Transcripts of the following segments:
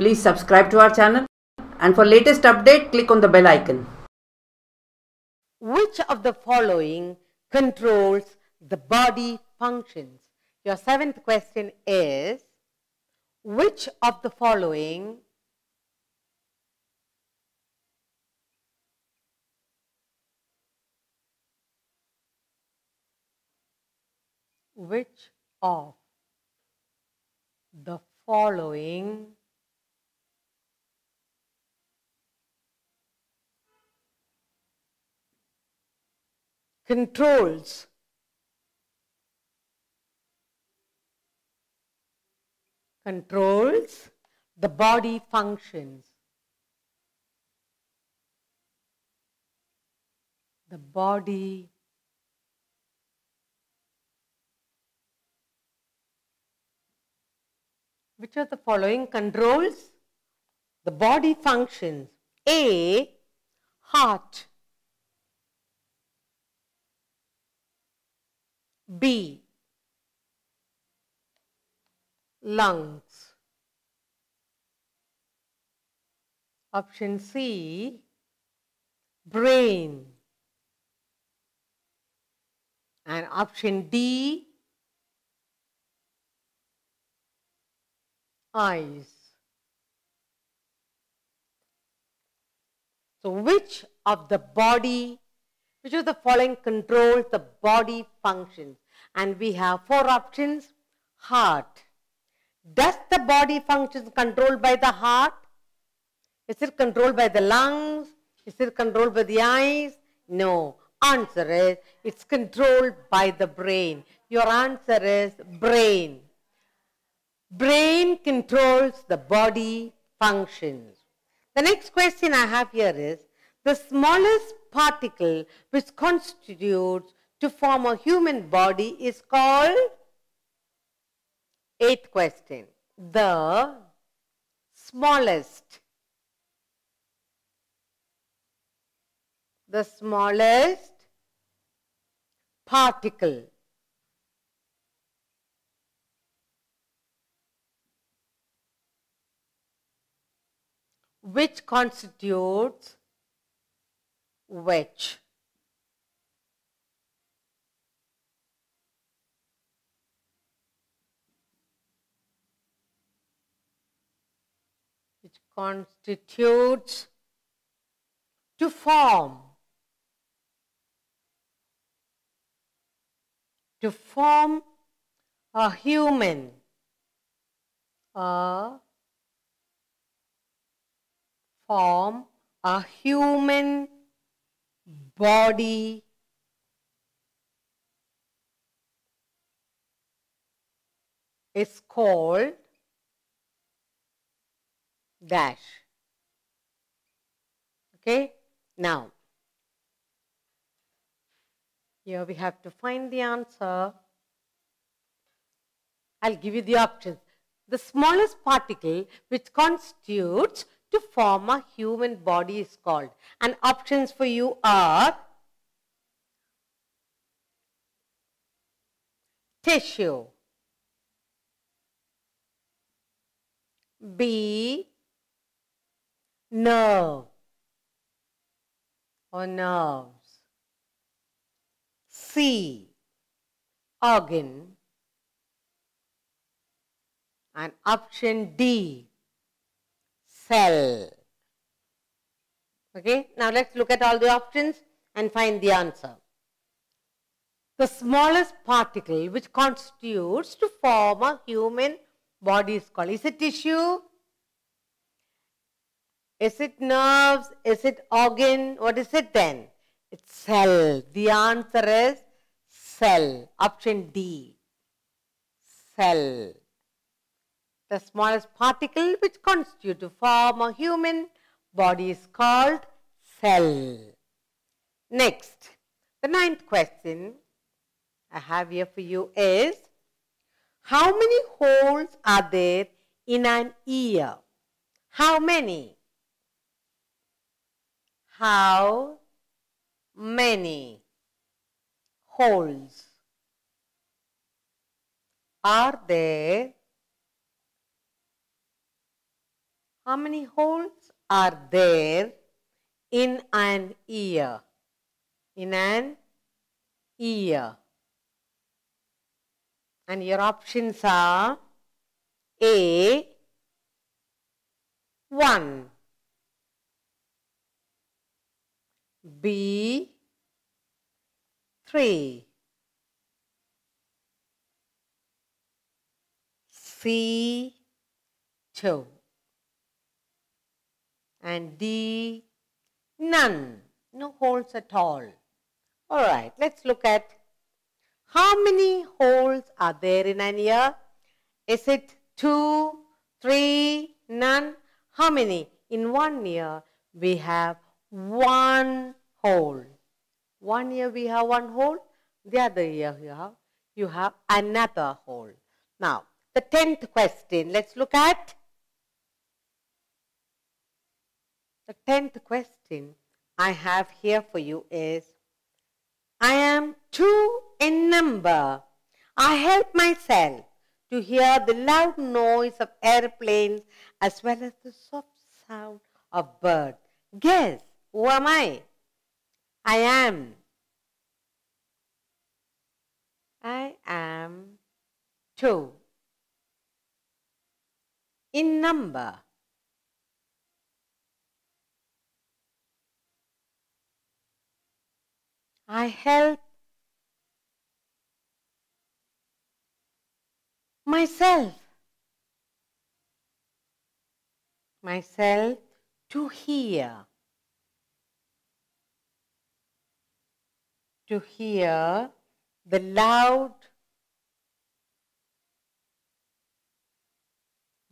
Please subscribe to our channel and for latest update click on the bell icon. Which of the following controls the body functions? Your seventh question is which of the following which of the following controls. Controls the body functions. The body which of the following controls? The body functions. A heart b. Lungs. Option c. Brain. And option d. Eyes. So, which of the body, which of the following controls the body functions? And we have four options. Heart. Does the body functions controlled by the heart? Is it controlled by the lungs? Is it controlled by the eyes? No. Answer is, it's controlled by the brain. Your answer is brain. Brain controls the body functions. The next question I have here is the smallest particle which constitutes to form a human body is called eighth question the smallest. The smallest particle. Which constitutes which. Which constitutes to form. To form a human. A form a human body is called dash. Okay, now here we have to find the answer. I'll give you the options. The smallest particle which constitutes to form a human body is called. And options for you are tissue, B, nerve or nerves, C, organ, and option D, cell. Okay, now let's look at all the options and find the answer. The smallest particle which constitutes to form a human body is called, is it tissue? Is it nerves? Is it organ? What is it then? It's cell. The answer is cell. Option D. Cell the smallest particle which constitute to form a human body is called cell. Next, the ninth question I have here for you is, how many holes are there in an ear? How many? How many holes are there How many holes are there in an ear? In an ear. And your options are A, 1, B, 3, C, 2, and D, none, no holes at all. All right, let's look at how many holes are there in an ear? Is it two, three, none? How many? In one ear, we have one hole. One ear we have one hole, the other ear you have, you have another hole. Now, the tenth question, let's look at the tenth question I have here for you is I am two in number. I help myself to hear the loud noise of airplanes as well as the soft sound of birds. Guess, who am I? I am. I am two. In number. I help myself. Myself to hear. To hear the loud,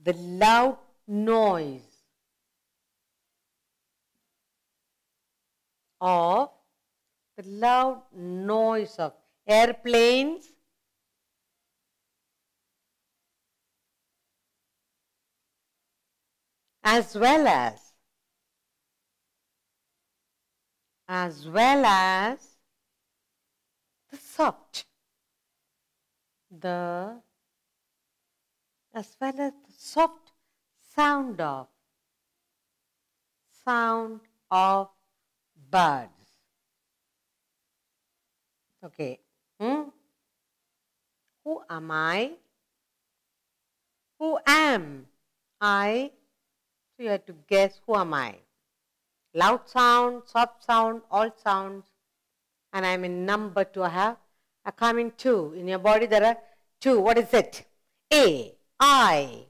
the loud noise of the loud noise of airplanes. As well as as well as the soft the as well as the soft sound of sound of birds Okay. Hmm? Who am I? Who am I? So you have to guess who am I? Loud sound, soft sound, all sounds. And I'm in number two. I have I come in two. In your body there are two. What is it? A. I.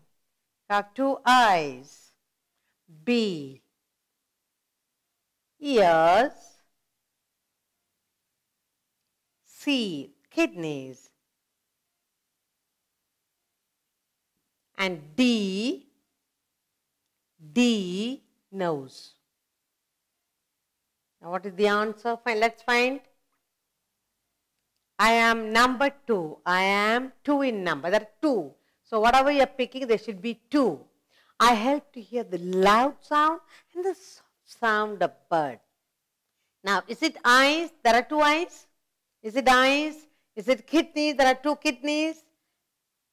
You have two eyes. B. Ears. C. Kidneys. And D. D. Nose. Now what is the answer? Fine, let's find. I am number 2. I am 2 in number. There are 2. So whatever you are picking, there should be 2. I help to hear the loud sound and the sound of bird. Now, is it eyes? There are two eyes. Is it eyes? Is it kidneys? There are two kidneys.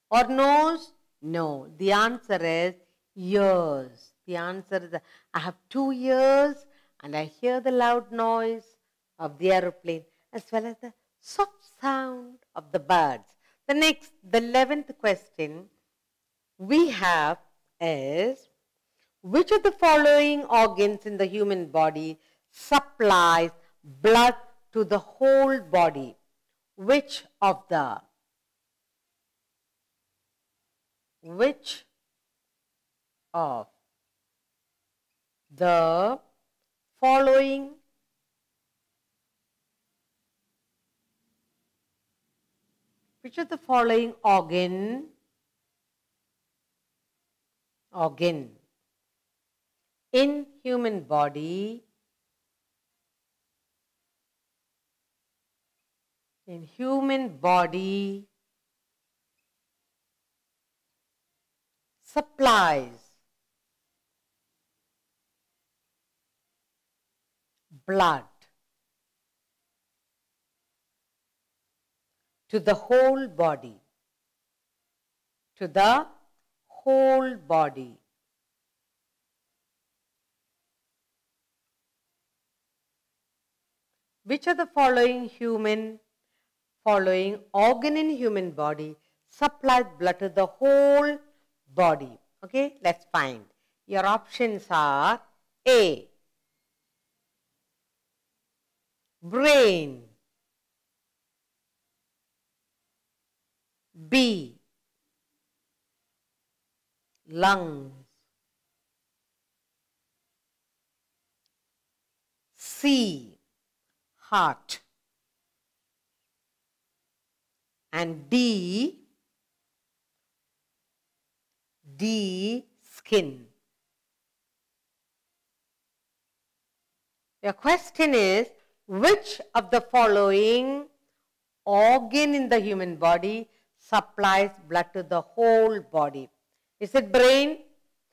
Or nose? No. The answer is ears. The answer is I have two ears and I hear the loud noise of the aeroplane as well as the soft sound of the birds. The next, the 11th question we have is which of the following organs in the human body supplies blood to the whole body? Which of the which of the following which of the following organ organ in human body in human body supplies blood to the whole body to the whole body. Which of the following human following organ in human body supplies blood to the whole body? Okay, let's find. Your options are A. Brain. B. Lungs. C. Heart. And D. D. Skin. Your question is which of the following organ in the human body supplies blood to the whole body? Is it brain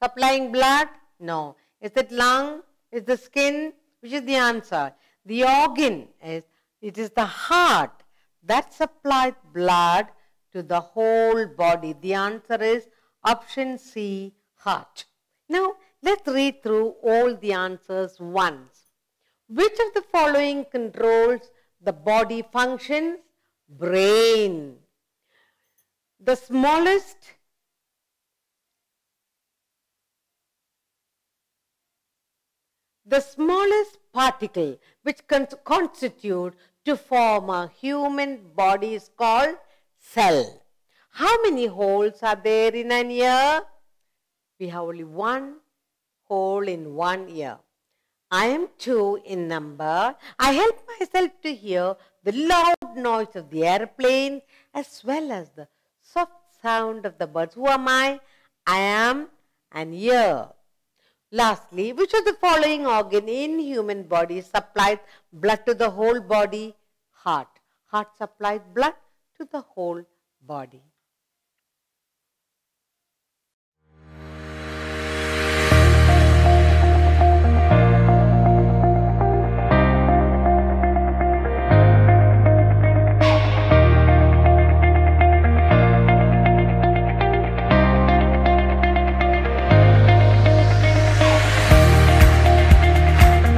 supplying blood? No. Is it lung? Is the skin? Which is the answer? The organ is, it is the heart that supplies blood to the whole body. The answer is option C, heart. Now, let's read through all the answers once. Which of the following controls the body functions? Brain. The smallest the smallest particle which constitute to form a human body is called cell. How many holes are there in an ear? We have only one hole in one ear. I am two in number. I help myself to hear the loud noise of the airplane as well as the soft sound of the birds. Who am I? I am an ear. Lastly, which of the following organ in human body supplies blood to the whole body? Heart. Heart supplies blood to the whole body.